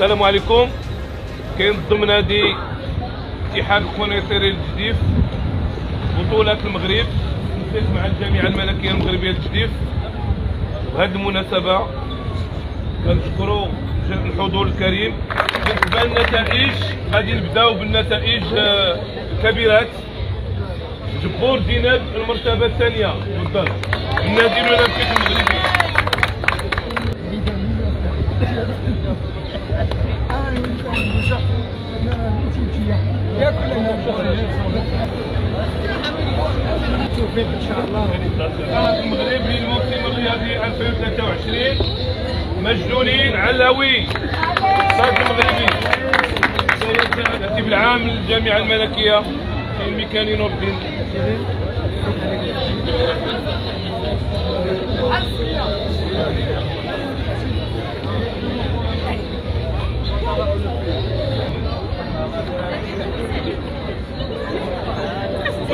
السلام عليكم. كاين ضمن نادي اتحاد الخنيطري الجديف بطولة المغرب نسيت مع الجامعة الملكية المغربية الجديف وهذه المناسبة كنشكروا الحضور الكريم. بالنسبة للنتائج غادي نبداو بالنتائج آه، الكبيرات. جبور زينب المرتبة الثانية. تفضل النادي الملكي المغربي. الرياضي 2023 مجنونين علوي الصاد المغربي الترتيب العام للجامعة الملكية في الميكاني نور الدين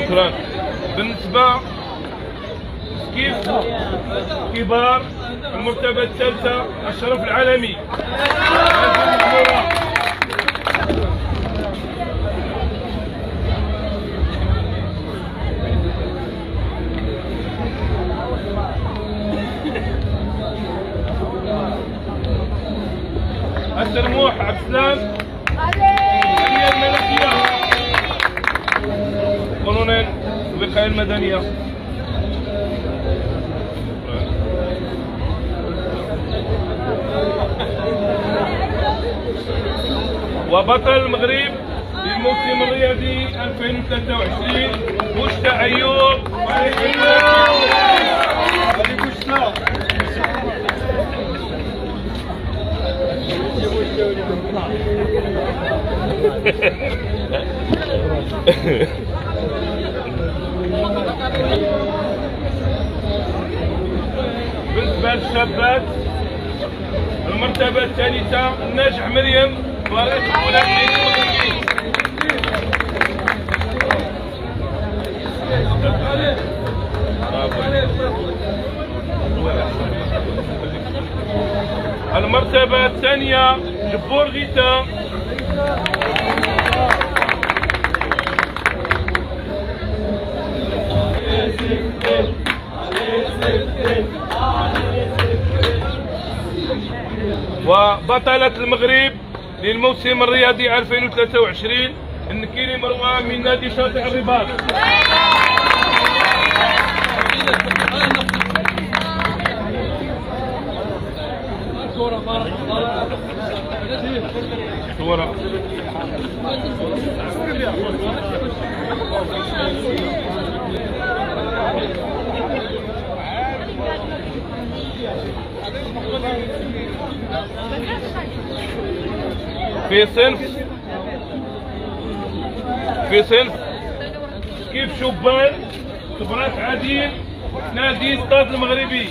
شكرا بالنسبة كيف كبار المرتبة الثالثة الشرف العالمي. السلموح عبد السلام الجمعية الملكية قانونين الوقاية المدنية وبطل المغرب للموسم الرياضي 2023 مشتى أيوب. للشابات المرتبة الثالثة الناجح مريم فريق المغربي المرتبة الثانية جبور غيتا وبطلة المغرب للموسم الرياضي 2023 النكيري مروان من نادي شاطئ الرباط. صورة في صنف في صنف كيف شبان كبرات عديل نادي ستاد المغربي.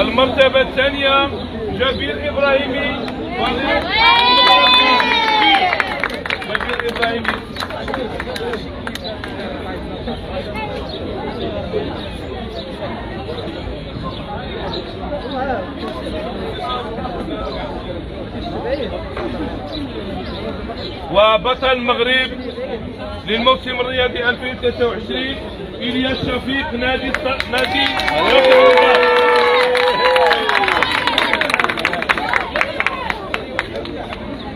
المرتبة الثانية جبير إبراهيمي. وبطل المغرب للموسم الرياضي 2023 إلياس شفيق نادي نادي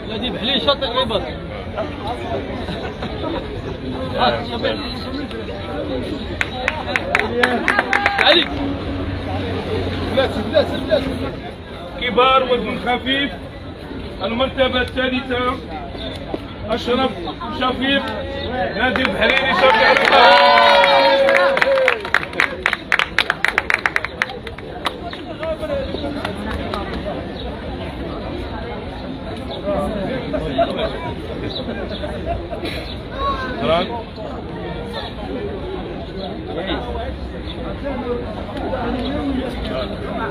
نادي شاطئ كبار وزن خفيف. المرتبة الثالثة أشرف شفيق نادي البحريني شفيق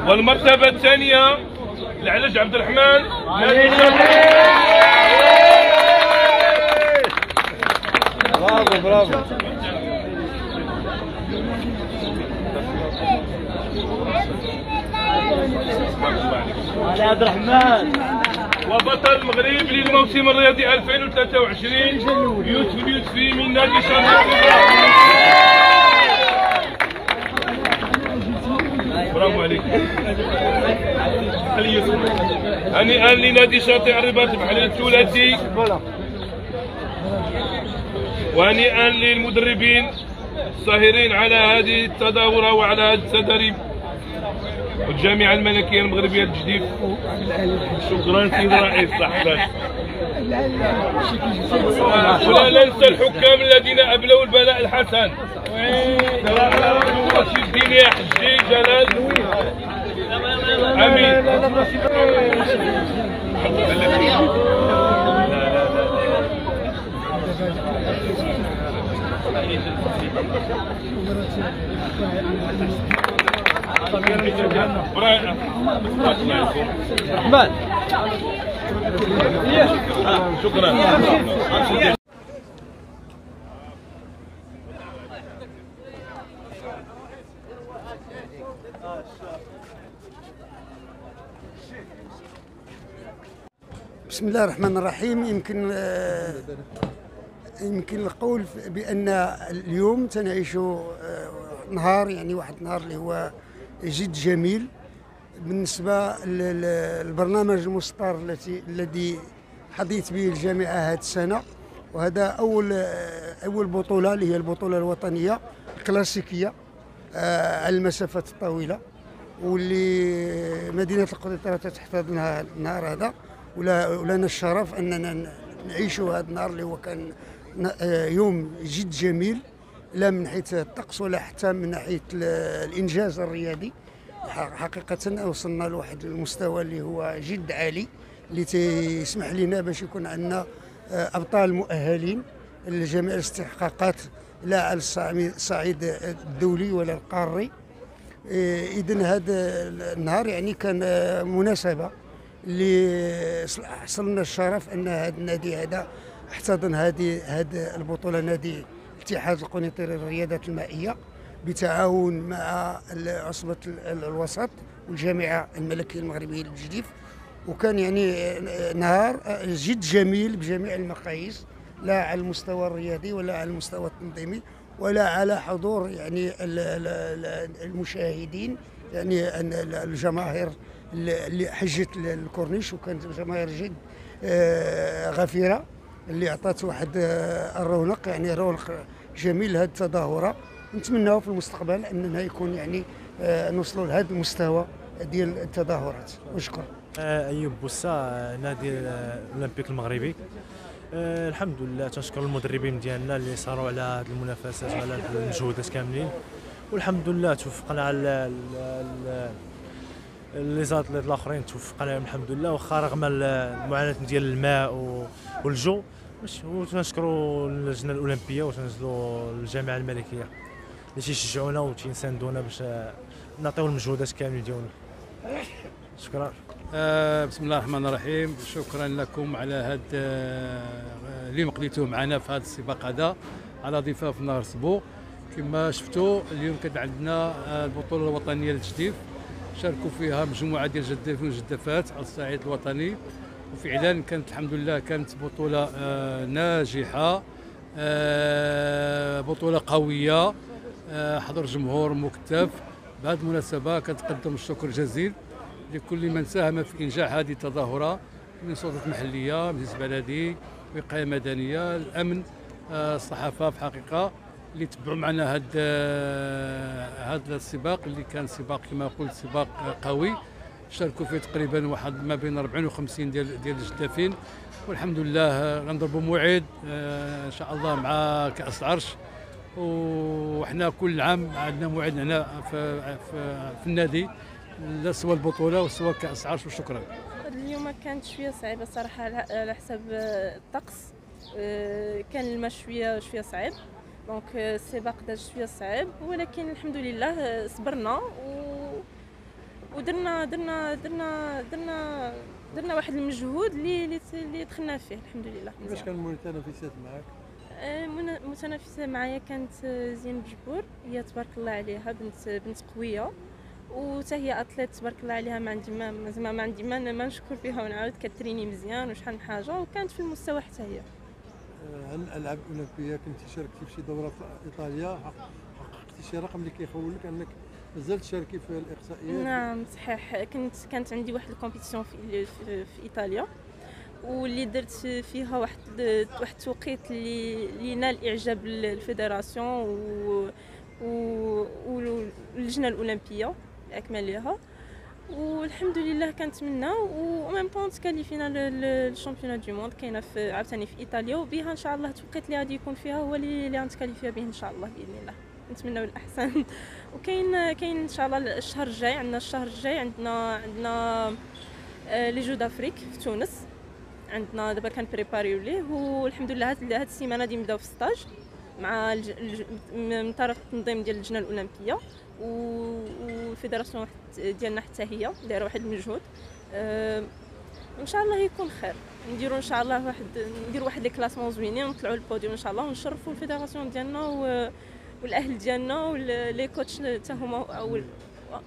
والمرتبة الثانية العلاج عبد الرحمن. برافو برافو. علي عبد الرحمن. وبطل المغرب للموسم الرياضي 2023 يوسف اليوسفي من نادي شرق برافو عليك. هنيئا لنادي شاطئ الرباط بحرية الثلاثي. وهنيئا للمدربين الساهرين على هذه التداورة وعلى هذا التدريب. والجامعة الملكية المغربية الجديد. شكرا سيد الرئيس صحتك ولا ننسى الحكام الذين أبلوا البلاء الحسن. الدين يا حجي جلال. أمين. شكرا بسم الله الرحمن الرحيم. يمكن آه، يمكن القول بأن اليوم تنعيش آه، نهار يعني واحد النهار اللي هو جد جميل بالنسبة للبرنامج المسطر التي الذي حظيت به الجامعة هذه السنة. وهذا اول آه، أول بطولة اللي هي البطولة الوطنية الكلاسيكية آه، على المسافات الطويلة. واللي مدينة القنيطرة تحتضنها النهار هذا. ولنا الشرف أننا نعيشوا هذا النهار اللي هو كان آه، يوم جد جميل. لا من حيث الطقس ولا حتى من ناحية ال- الإنجاز الرياضي حقيقة وصلنا لواحد المستوى اللي هو جد عالي. اللي تيسمح لنا باش يكون عندنا آه، أبطال مؤهلين. لجميع الاستحقاقات لا على الصعيد الدولي ولا القاري. اذا هذا النهار يعني كان آه، مناسبة اللي حصلنا الشرف أن هذا النادي هذا احتضن هذه هذه البطولة نادي اتحاد القنيطري للرياضات المائية بتعاون مع عصبة ال- الوسط والجامعة الملكية المغربية للجديف وكان يعني نهار جد جميل بجميع المقاييس لا على المستوى الرياضي ولا على المستوى التنظيمي ولا على حضور يعني ال- ال- ال- المشاهدين يعني الجماهير اللي اللي حجت الكورنيش. وكانت جماهير جد آه، غفيرة اللي عطات واحد آه، الرونق يعني رونق جميل لهذه التظاهرة. نتمناو في المستقبل أننا يكون يعني آه، نوصلوا لهذا المستوى ديال التظاهرات. وشكرا. آه، أيوب بوسا آه، نادي الاولمبيك المغربي. الحمد لله تنشكر المدربين ديالنا اللي صاروا على هذه المنافسات وعلى هاد المجهودات كاملين. والحمد لله توفقنا على لي زاتليت الآخرين توفقنا الحمد لله. واخا رغم ال- المعاناة ديال الماء والجو. باش وتنشكروا اللجنة الأولمبية وتنزلوا الجامعة الملكية اللي تيشجعونا وتيساندونا باش نعطيو المجهودات كاملين ديالنا. شكرا. آه، بسم الله الرحمن الرحيم. شكرا لكم على هاد آه، اليوم معنا في هذا السباق هذا على ضفاف نهر سبو كما شفتوا اليوم كانت عندنا آه، البطولة الوطنية للتجديف شاركوا فيها مجموعة ديال الجدافين والجدافات على الصعيد الوطني. وفعلا كانت الحمد لله كانت بطولة آه، ناجحة آه، بطولة قوية آه، حضر جمهور مكتف. بهذه المناسبة كنتقدم الشكر الجزيل لكل من ساهم في إنجاح هذه التظاهرة من سلطات محليه مجلس بلدي وقاية مدنية الأمن آه، الصحافة في حقيقه اللي تبعوا معنا هذا هذا السباق اللي كان سباق كما قلت سباق قوي. شاركوا فيه تقريبا واحد ما بين 40 و 50 ديال ديال الجدافين. والحمد لله آه، غنضربوا موعد آه، إن شاء الله مع كأس العرش. وحنا كل عام عندنا موعد هنا في, في, في النادي سوى البطولة وسوى كأس عرش وشكرا. اليوم كانت شوية صعيبة صراحة على حسب آه، الطقس. كان الماء شوية شوية صعيب. دونك السباق داز شوية صعيب. ولكن الحمد لله صبرنا و ودرنا درنا درنا درنا درنا واحد المجهود اللي اللي دخلنا فيه الحمد لله. كيفاش كان المتنافسات معك؟ آه، منا- متنافسه معايا كانت آه، زين بجبور هي تبارك الله عليها بنت بنت قوية وتا هي athlète تبارك الله عليها ما عندي ما ما- زعما ما عندي ما ما نشكر فيها ونعاود كتريني مزيان وشحال من حاجة وكانت في المستوى حتى هي. آه، هل الالعاب الأولمبية كنتي شاركتي في شي دورة في إيطاليا؟ حق- حققتي شي رقم اللي كيخولك أنك مازال تشاركي في الإقصائيات؟ نعم صحيح. كنت كانت عندي واحد ال compétition في, في, إيطاليا. واللي درت فيها واحد واحد التوقيت اللي اللي نال إعجاب ال fédération و واللجنة الأولمبية باكملها والحمد لله كانت منا. و même bon تكاليفينا لل championnat du monde كاينة في عاوتاني في إيطاليا. وبها إن شاء الله التوقيت اللي غادي يكون فيها هو اللي غنتكاليفيا به إن شاء الله بإذن الله. نتمنى الأحسن. وكاين كاين إن شاء الله الشهر الجاي عندنا الشهر الجاي عندنا عندنا آه، les Jeux d'Afrique في تونس. عندنا دابا كنبريباريو ليه والحمد لله هاد هاد السيمانة غادي نبداو في stage مع الج... من طرف التنظيم ديال اللجنة الأولمبية وال fédération ديالنا حتى هي دايرة واحد المجهود. آه، إن شاء الله يكون خير. نديروا إن شاء الله واحد نديروا واحد les classements زوينين ونطلعوا للبوديوم إن شاء الله ونشرفوا ال fédération ديالنا و... والأهل ديالنا و les coachs حتى هما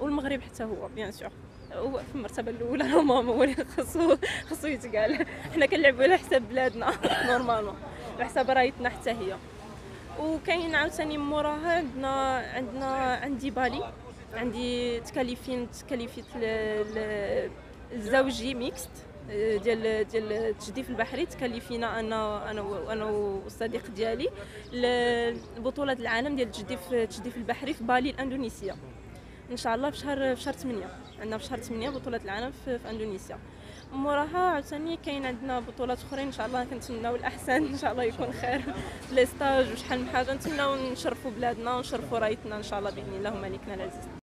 والمغرب حتى هو bien sûr هو في المرتبة الأولى راه même هو اللي خاصو خاصو يتقال. حنا كنلعبوا على حساب بلادنا normalement على حساب رايتنا حتى هي. وكاين عاوتاني موراها عندنا عندنا عندي بالي. عندي تكاليفين تكاليفيت الزوجي mixte ديال ديال التجديف البحري تكلفينا أنا أنا و- أنا والصديق ديالي لبطولة العالم ديال التجديف التجديف البحري في بالي الإندونيسيا. إن شاء الله في شهر في شهر 8 عندنا في شهر 8 بطولة العالم في, في إندونيسيا. موراها عاوتاني كاين عندنا بطولات أخرين إن شاء الله كنتمناو الأحسن إن شاء الله يكون خير. لي ستاج وشحال من حاجة نتمناو نشرفوا بلادنا ونشرفوا رايتنا إن شاء الله بإذن الله وملكنا العزيز